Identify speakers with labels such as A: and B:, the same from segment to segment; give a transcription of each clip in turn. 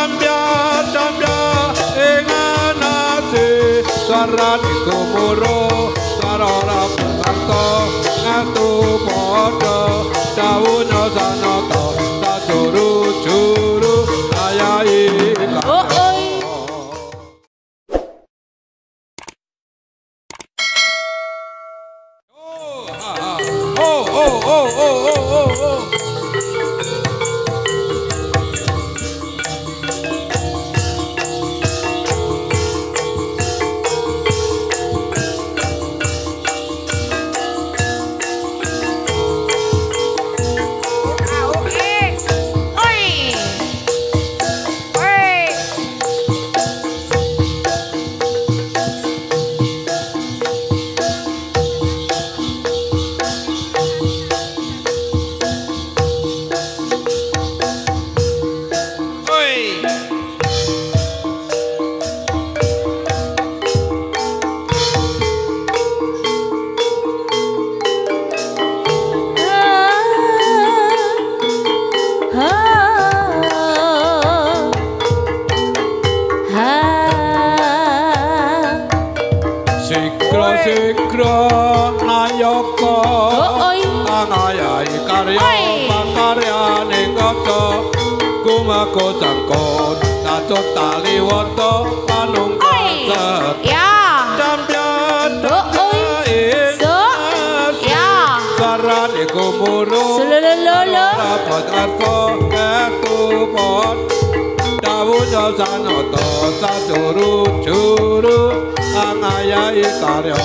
A: cambiar, cambiar en anace, sarat itu buru, sarora pelakto, ngatu podo, jauh nyosa sanata sadurung juru angayai karya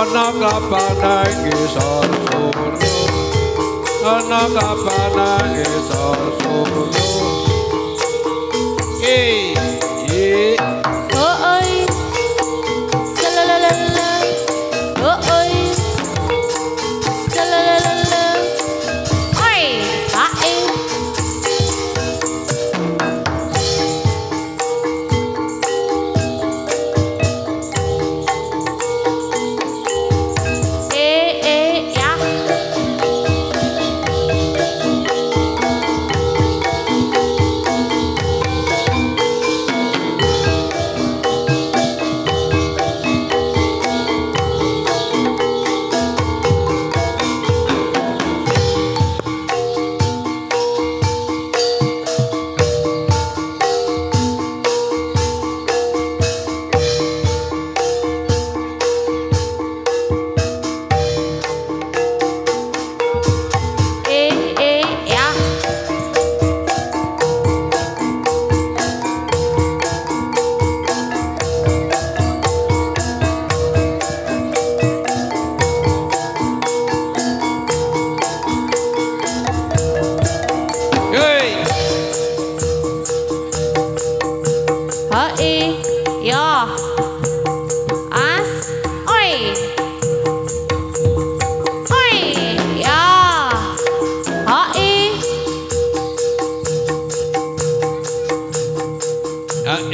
A: Anak lapangan ngisor suryo Anak lapangan ngisor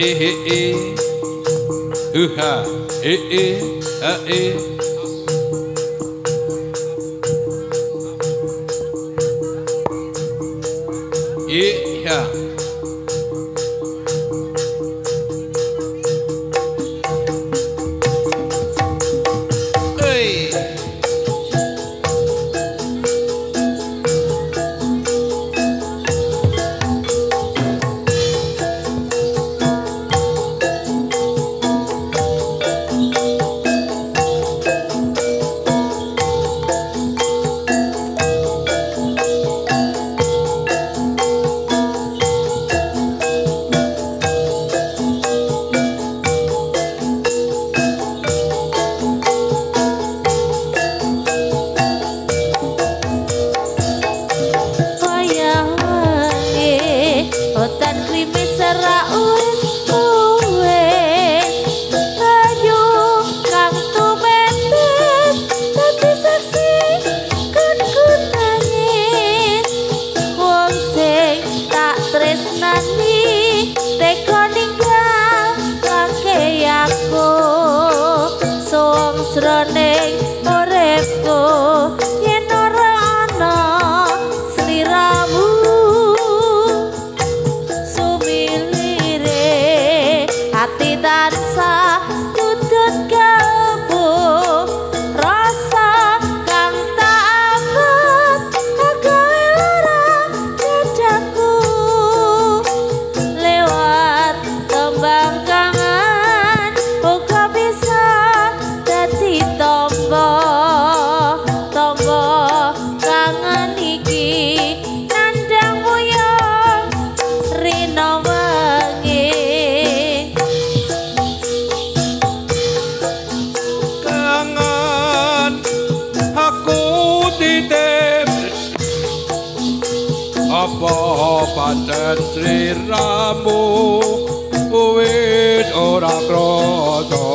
A: eh eh eh, ooh ha, eh eh, ah eh. padat sri rabu uwit ora kroto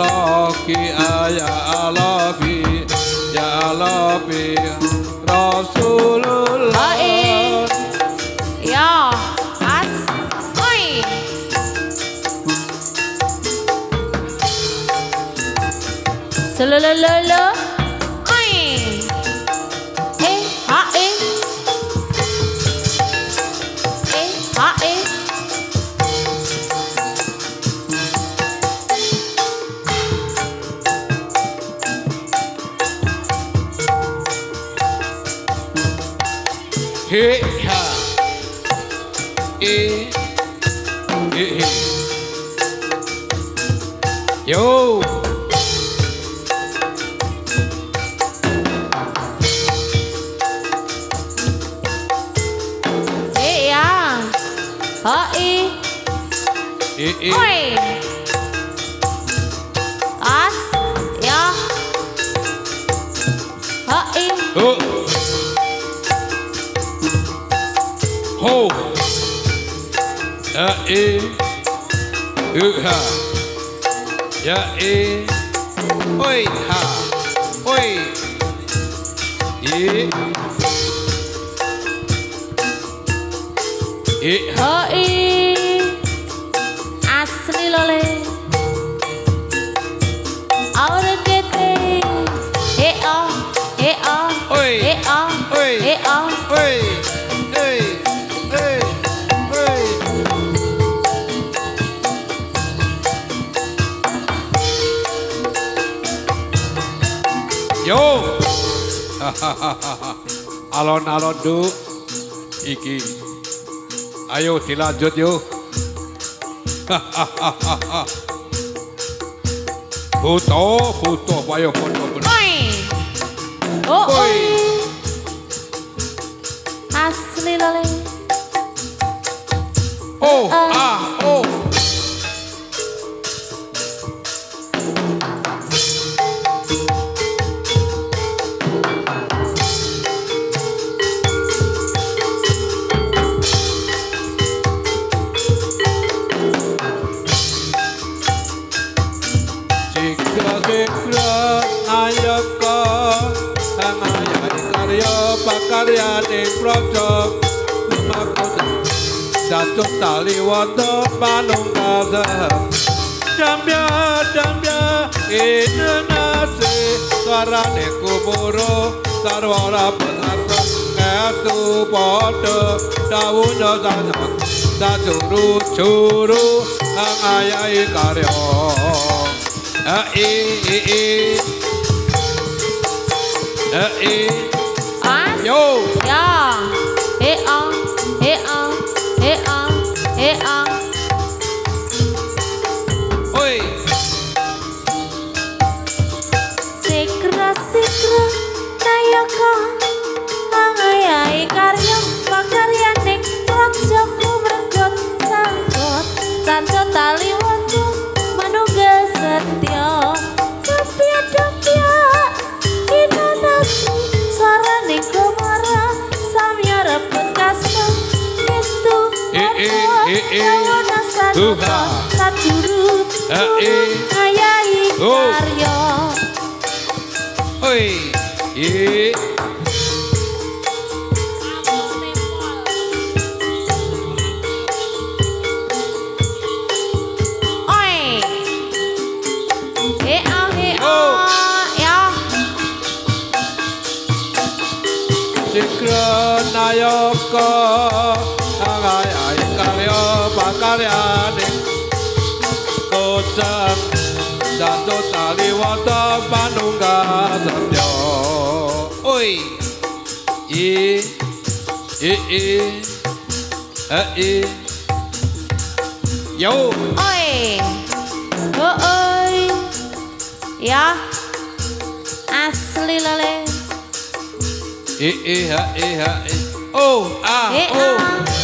A: alaki ya alafi ya alafi Rasulullah
B: ya as oi Selolololo
A: 哎呀！嘿嘿，哟！
B: 哎呀！啊呀！哎。
A: eh, ooh ha, ya eh, oi ha, oi, yeah, yeah
B: ha eh.
A: Alon-alon du, iki. Ayo dilanjut yuk. foto foto ayo foto buto.
B: Oh, Oi. Asli loleng.
A: Oh, ah, oh. sangaya karya pakarya ning praja makuta jatuh tali wanda panung kasa jambya jambya ini nasi karane kuburo sarwara penarto ngatu podo dawunya sanak sajuru curu sangaya karya Ah, i i i Uh, eh.
B: Nawana sadaka sadurut Ayai karyo
A: Oi eh, uh, eh. Yo.
B: Oi. Oh, oi. Ja. Aslilale.
A: Eh, eh, ha, eh, ha, eh. Oh, ah, eh, oh.
B: Ah.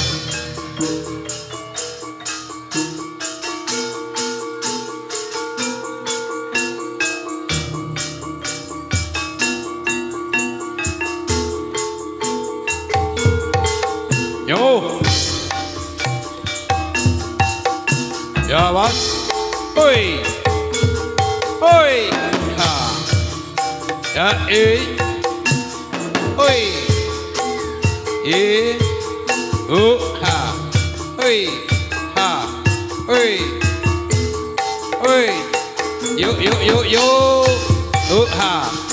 A: Oi. Oi. Yuk yuk yuk yuk. Uha.